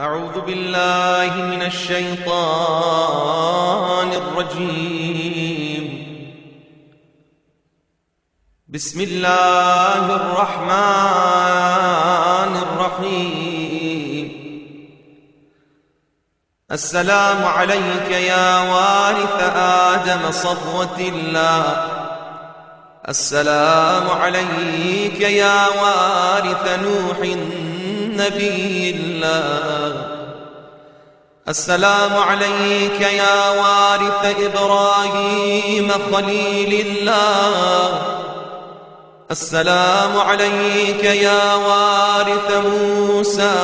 أعوذ بالله من الشيطان الرجيم. بسم الله الرحمن الرحيم. السلام عليك يا وارث آدم صفوة الله. السلام عليك يا وارث نوح نبي الله. السلام عليك يا وارث إبراهيم خليل الله. السلام عليك يا وارث موسى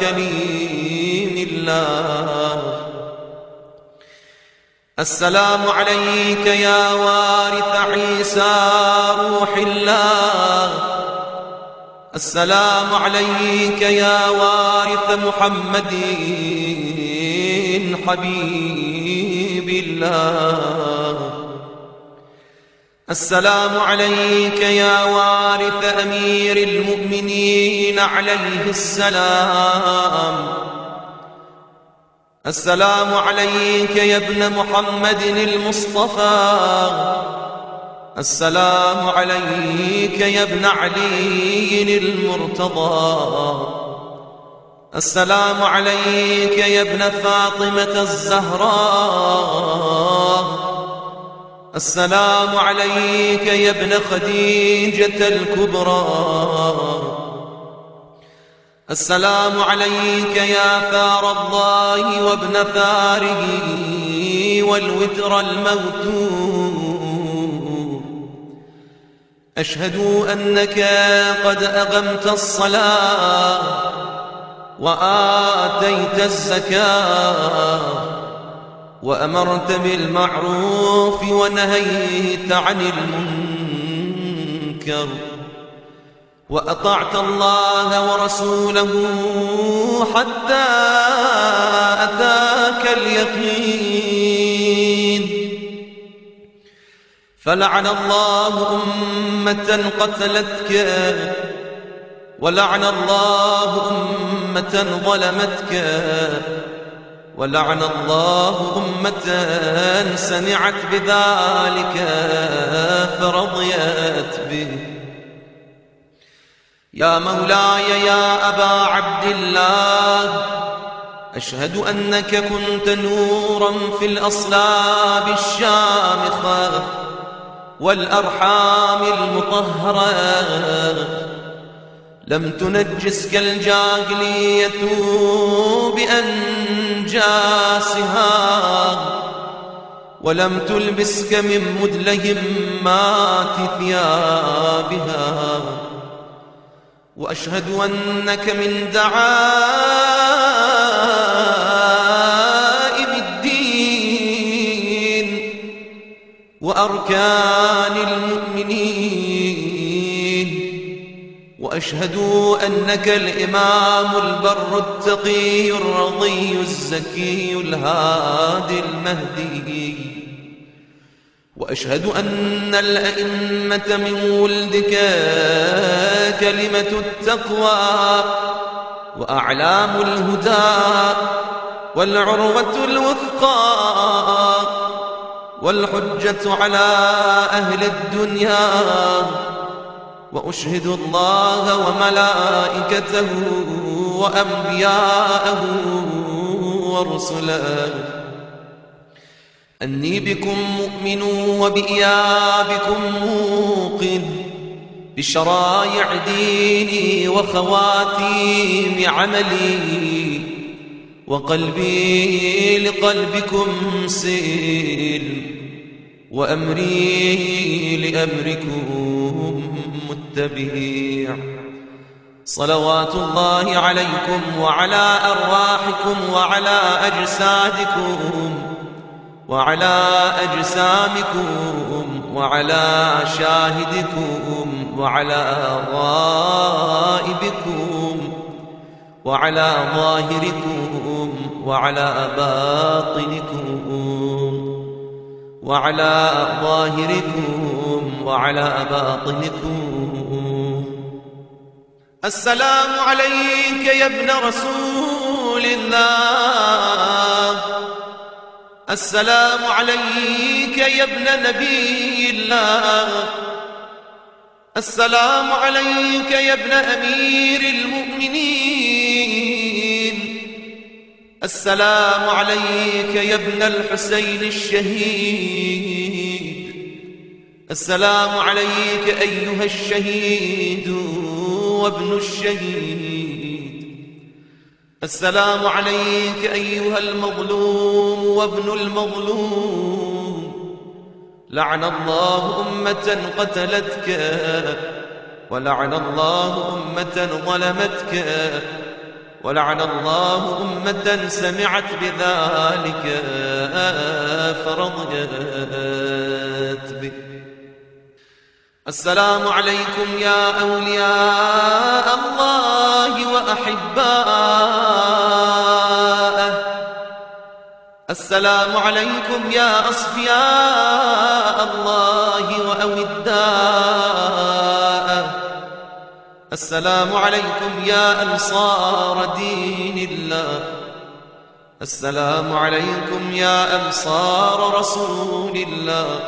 كليم الله. السلام عليك يا وارث عيسى روح الله. السلام عليك يا وارث محمد حبيب الله. السلام عليك يا وارث أمير المؤمنين عليه السلام. السلام عليك يا ابن محمد المصطفى. السلام عليك يا ابن علي المرتضى. السلام عليك يا ابن فاطمة الزهراء. السلام عليك يا ابن خديجة الكبرى. السلام عليك يا ثار الله وابن ثاره والوتر الموتور أشهد أنك قد أقمت الصلاة وآتيت الزكاة وأمرت بالمعروف ونهيت عن المنكر وأطعت الله ورسوله حتى أتاك اليقين فلعن الله أمة قتلتك. ولعن الله أمة ظلمتك. ولعن الله أمة سمعت بذلك فرضيت به. يا مولاي يا أبا عبد الله أشهد أنك كنت نورا في الأصلاب الشامخة. والأرحام المطهرة. لم تنجسك الجاهلية بأنجاسها ولم تلبسك من مدلهمات ثيابها. وأشهد أنك من دعائم وأركان المؤمنين. وأشهد أنك الإمام البر التقي الرضي الزكي الهادي المهدي. وأشهد أن الأئمة من ولدك كلمة التقوى وأعلام الهدى والعروة الوثقى. والحجة على أهل الدنيا. وأشهد الله وملائكته وأنبياءه ورسله. أني بكم مؤمن وبإيابكم موقن بشرائع ديني وخواتيم عملي. وقلبي لقلبكم سيل وأمري لأمركم متبع صلوات الله عليكم وعلى أرواحكم وعلى أجسادكم وعلى أجسامكم وعلى شاهدكم وعلى غائبكم وعلى ظاهركم وعلى باطنكم وعلى ظاهركم وعلى باطنكم السلام عليك يا ابن رسول الله. السلام عليك يا ابن نبي الله. السلام عليك يا ابن أمير المؤمنين. السلام عليك يا ابن الحسين الشهيد. السلام عليك أيها الشهيد وابن الشهيد. السلام عليك أيها المظلوم وابن المظلوم. لعن الله أمة قتلتك ولعن الله أمة ظلمتك. ولعن الله أمة سمعت بذلك فرضيت به. السلام عليكم يا أولياء الله وأحباءه. السلام عليكم يا أصفياء الله وأوداءه السلام عليكم يا أنصار دين الله. السلام عليكم يا أنصار رسول الله.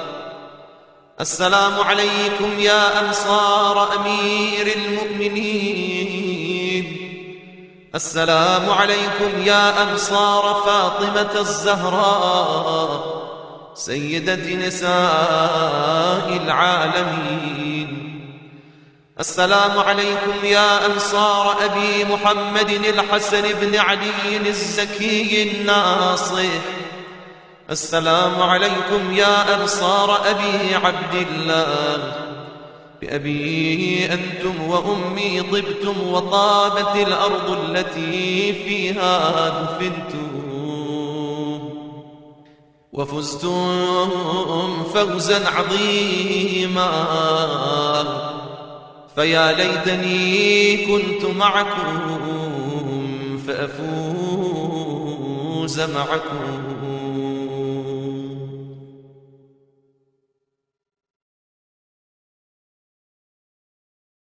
السلام عليكم يا أنصار أمير المؤمنين. السلام عليكم يا أنصار فاطمة الزهراء. سيدة نساء العالمين. السلام عليكم يا أنصار أبي محمد الحسن بن علي الزكي الناصح. السلام عليكم يا أنصار أبي عبد الله. بأبي أنتم وأمي طبتم وطابت الأرض التي فيها دفنتم. وفزتم فوزا عظيما. فيا ليتني كنت معكم فأفوز معكم.